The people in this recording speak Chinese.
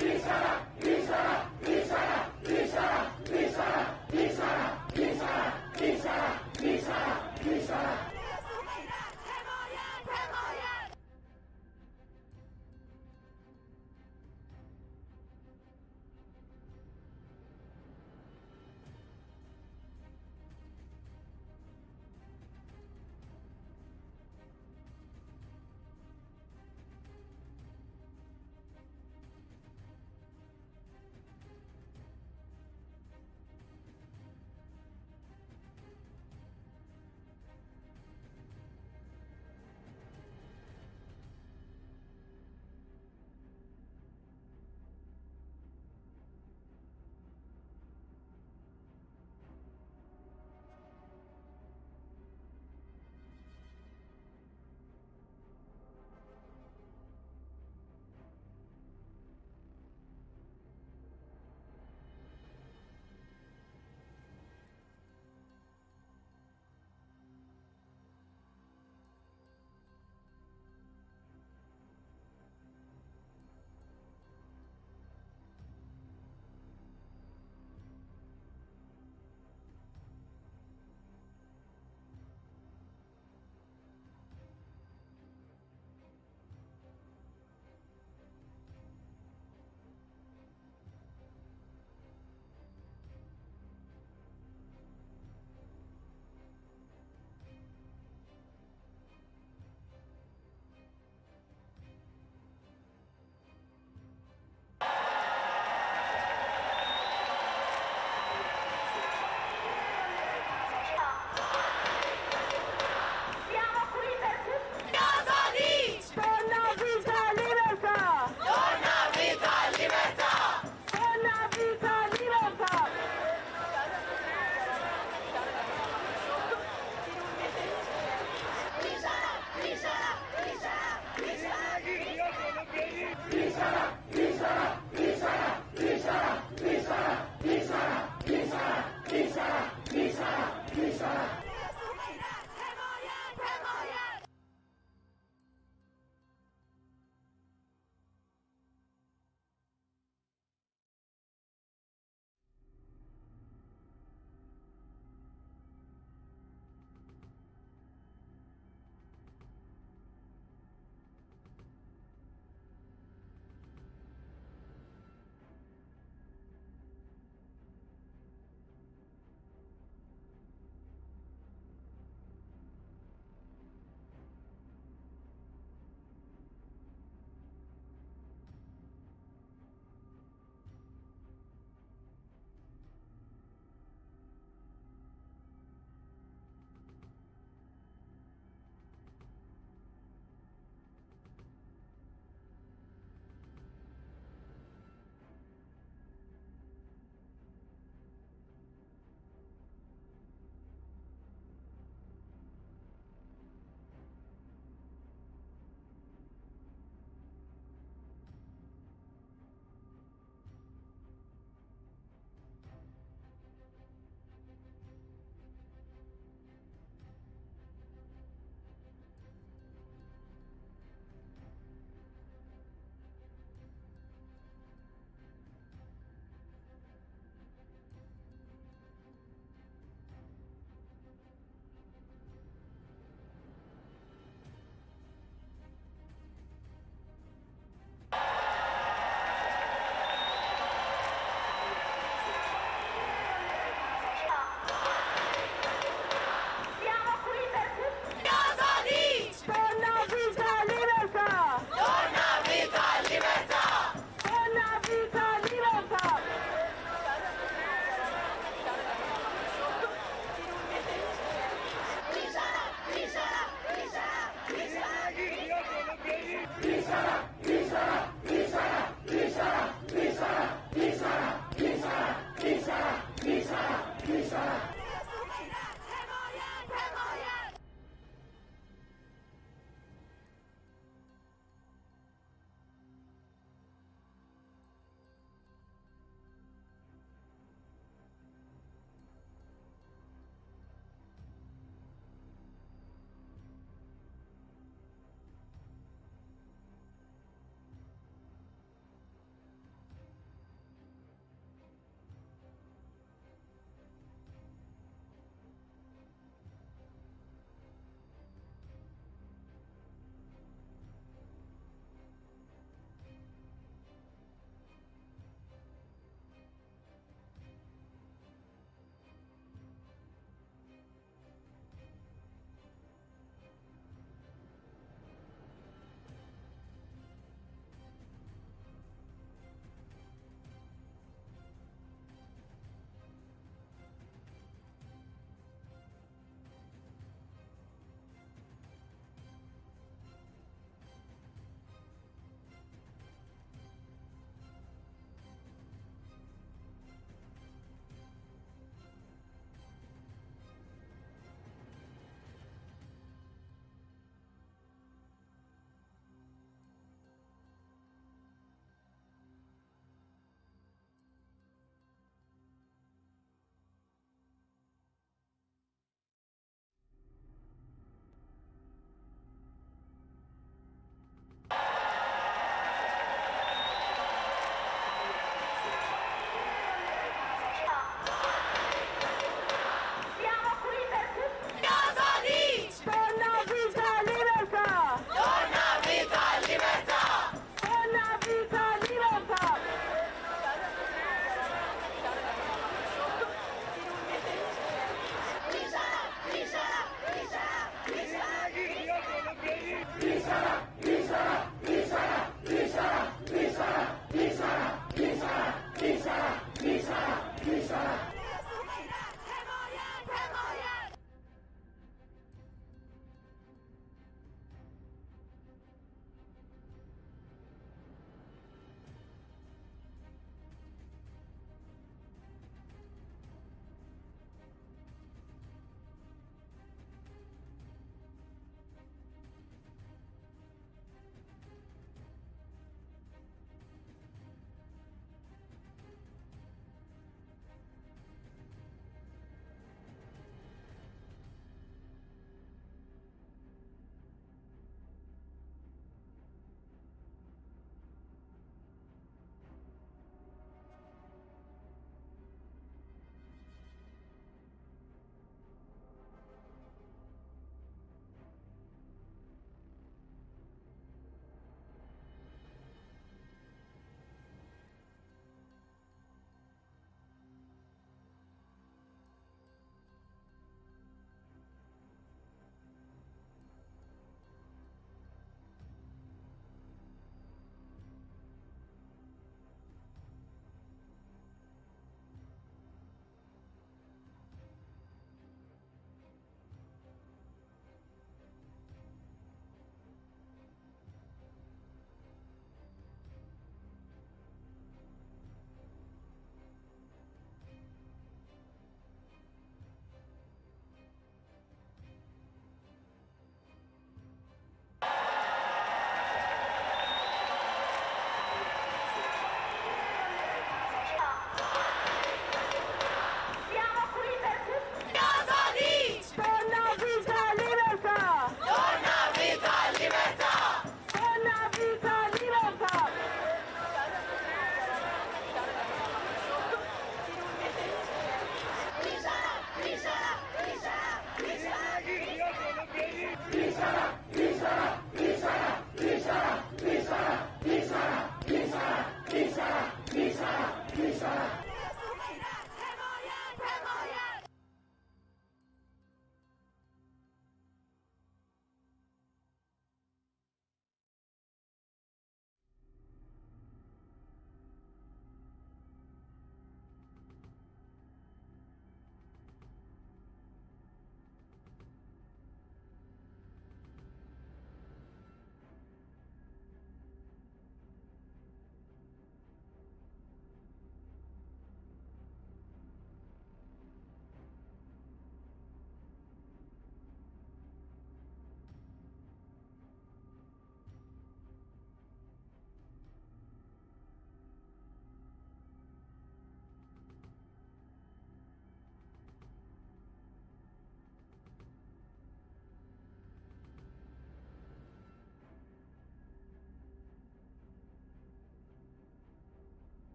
雨下了，